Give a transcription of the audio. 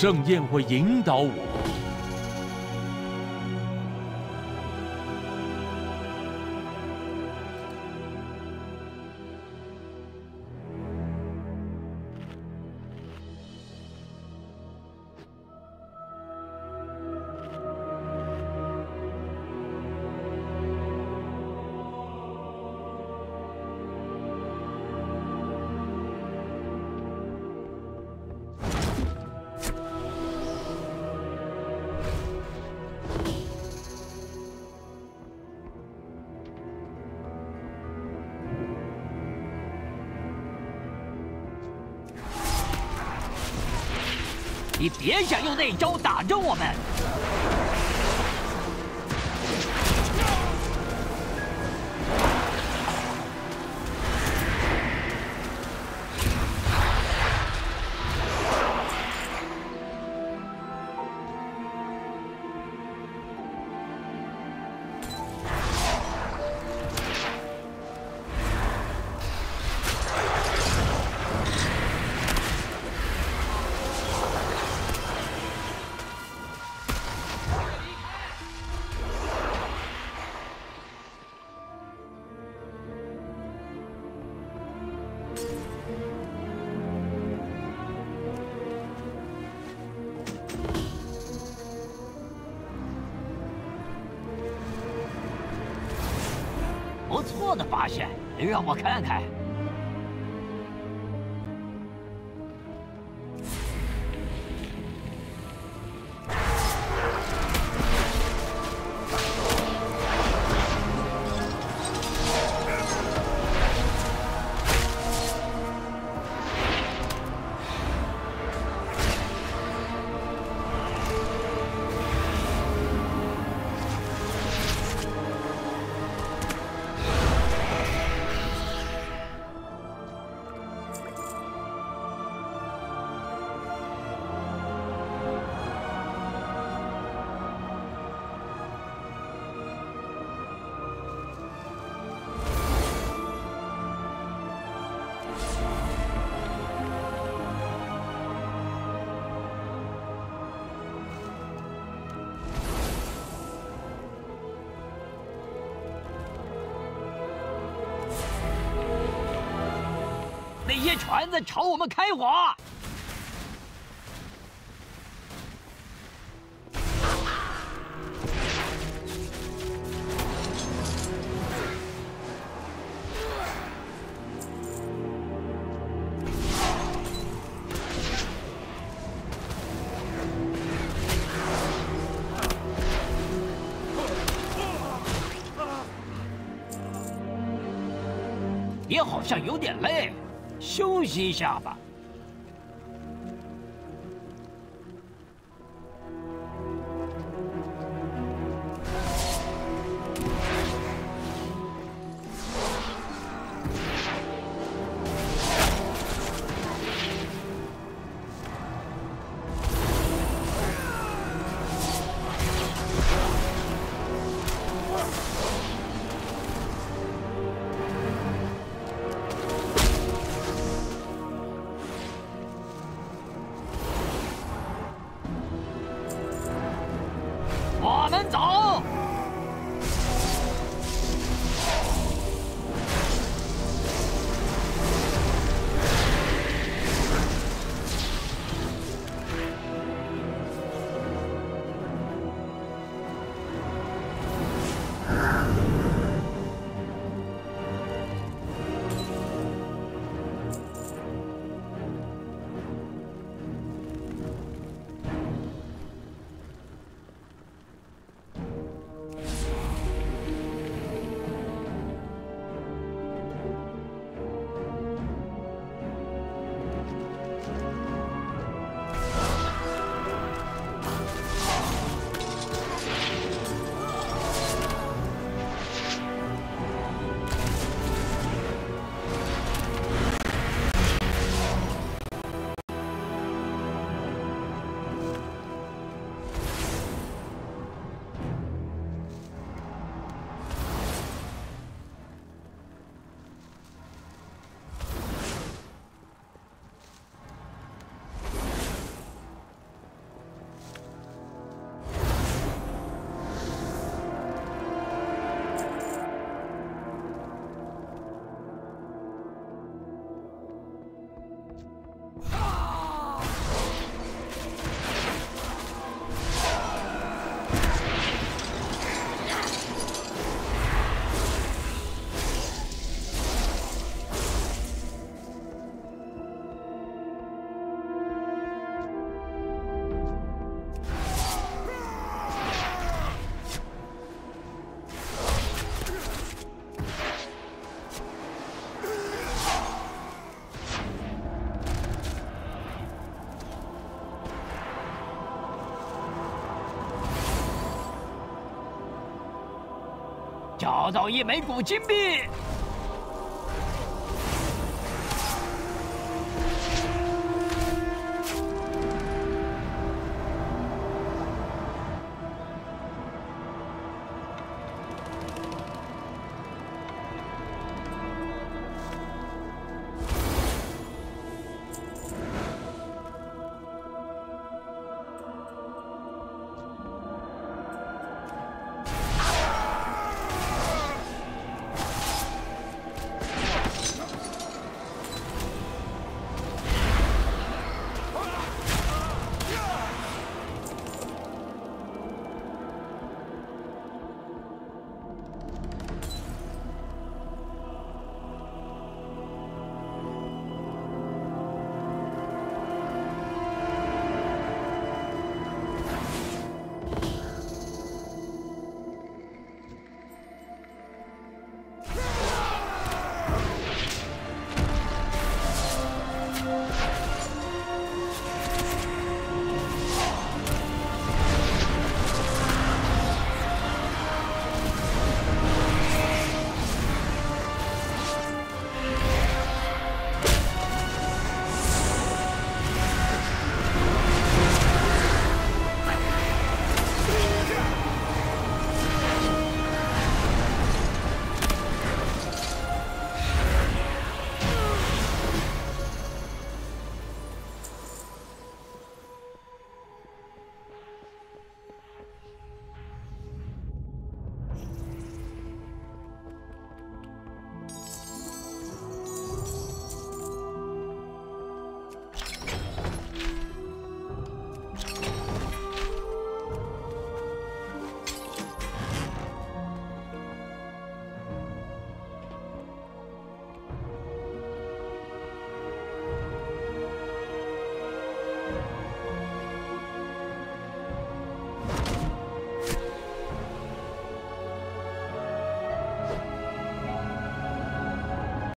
盛宴会引导我。你别想用那招打中我们！不错的发现，让我看看。那些船在朝我们开火！你好像有点累，休息一下吧。我们走。找到一枚古金币。